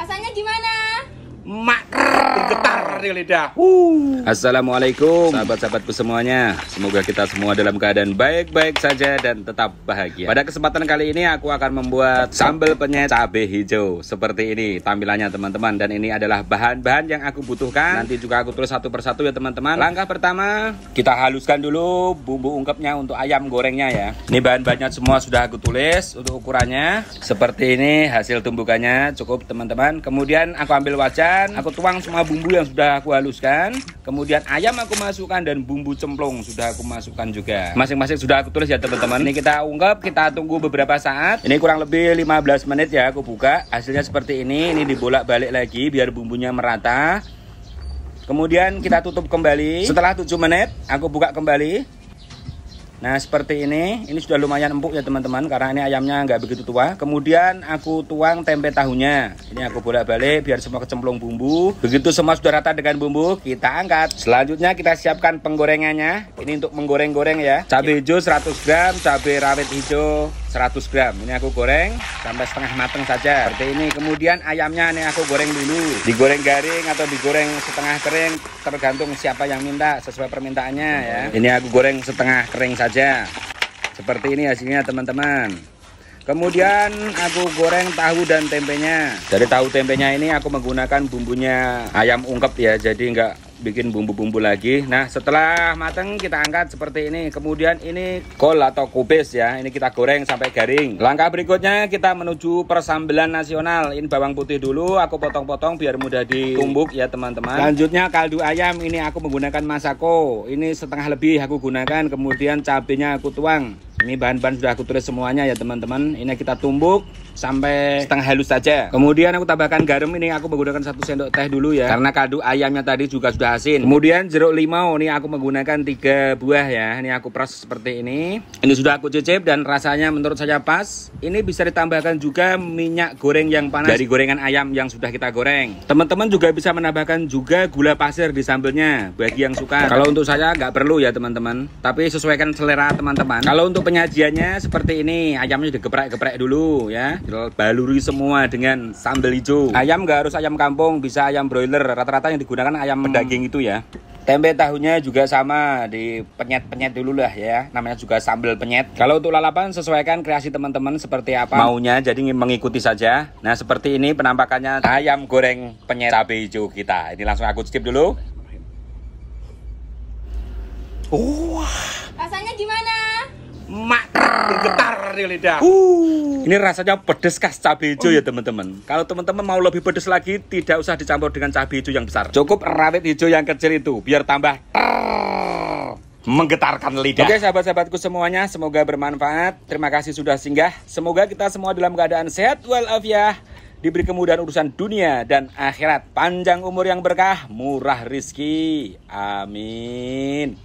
Rasanya gimana? Mak getar di lidah. Assalamualaikum sahabat-sahabatku semuanya. Semoga kita semua dalam keadaan baik-baik saja dan tetap bahagia. Pada kesempatan kali ini aku akan membuat sambal penyet cabai hijau. Seperti ini tampilannya teman-teman. Dan ini adalah bahan-bahan yang aku butuhkan. Nanti juga aku tulis satu persatu ya teman-teman. Langkah pertama kita haluskan dulu bumbu ungkepnya untuk ayam gorengnya ya. Ini bahan-bahannya semua sudah aku tulis untuk ukurannya. Seperti ini hasil tumbukannya cukup teman-teman. Kemudian aku ambil wajan Aku tuang semua bumbu yang sudah aku haluskan Kemudian ayam aku masukkan dan bumbu cemplung sudah aku masukkan juga. Masing-masing sudah aku tulis ya teman-teman. Ini kita ungkap, kita tunggu beberapa saat. Ini kurang lebih 15 menit ya aku buka. Hasilnya seperti ini. Ini dibolak-balik lagi biar bumbunya merata. Kemudian kita tutup kembali. Setelah 7 menit aku buka kembali. Nah seperti ini, ini sudah lumayan empuk ya teman-teman karena ini ayamnya nggak begitu tua. Kemudian aku tuang tempe tahunya. Ini aku bolak-balik biar semua kecemplung bumbu. Begitu semua sudah rata dengan bumbu, kita angkat. Selanjutnya kita siapkan penggorengannya. Ini untuk menggoreng-goreng ya. Cabai hijau 100 gram, cabai rawit hijau 100 gram. Ini aku goreng sampai setengah mateng saja. Seperti ini. Kemudian ayamnya ini aku goreng dulu. Digoreng garing atau digoreng setengah kering tergantung siapa yang minta sesuai permintaannya ya. Ini aku goreng setengah kering saja. Seperti ini hasilnya teman-teman. Kemudian aku goreng tahu dan tempenya. Dari tahu tempenya ini aku menggunakan bumbunya ayam ungkep ya, jadi enggak bikin bumbu-bumbu lagi. Nah setelah matang kita angkat seperti ini. Kemudian ini kol atau kubis ya. Ini kita goreng sampai garing. Langkah berikutnya kita menuju persambelan nasional. Ini bawang putih dulu aku potong-potong biar mudah ditumbuk ya teman-teman. Lanjutnya kaldu ayam. Ini aku menggunakan masako. Ini setengah lebih aku gunakan. Kemudian cabenya aku tuang ini bahan-bahan sudah aku tulis semuanya ya teman-teman. Ini kita tumbuk sampai setengah halus saja. Kemudian aku tambahkan garam ini aku menggunakan satu sendok teh dulu ya. Karena kaldu ayamnya tadi juga sudah asin. Kemudian jeruk limau ini aku menggunakan tiga buah ya. Ini aku proses seperti ini. Ini sudah aku cicip dan rasanya menurut saya pas. Ini bisa ditambahkan juga minyak goreng yang panas. Dari gorengan ayam yang sudah kita goreng. Teman-teman juga bisa menambahkan juga gula pasir di sambelnya bagi yang suka. Kalau untuk saya nggak perlu ya teman-teman. Tapi sesuaikan selera teman-teman. Kalau untuk penyajiannya seperti ini. Ayamnya digeprek-geprek dulu ya. Baluri semua dengan sambal hijau. Ayam nggak harus ayam kampung bisa ayam broiler. Rata-rata yang digunakan ayam pedaging itu ya? Tempe tahunya juga sama di penyet-penyet dulu lah ya. Namanya juga sambal penyet. Kalau untuk lalapan sesuaikan kreasi teman-teman seperti apa. Maunya Jadi mengikuti saja. Nah seperti ini penampakannya ayam goreng penyet cabai hijau kita. Ini langsung aku cicip dulu. Wah Rasanya gimana? Mak getar di lidah. Uh. Ini rasanya pedes khas cabai hijau ya teman-teman. Kalau teman-teman mau lebih pedes lagi, tidak usah dicampur dengan cabai hijau yang besar. Cukup rawit hijau yang kecil itu, biar tambah menggetarkan lidah. Oke sahabat-sahabatku semuanya, semoga bermanfaat. Terima kasih sudah singgah. Semoga kita semua dalam keadaan sehat walafiat diberi kemudahan urusan dunia dan akhirat, panjang umur yang berkah, murah rizki. Amin.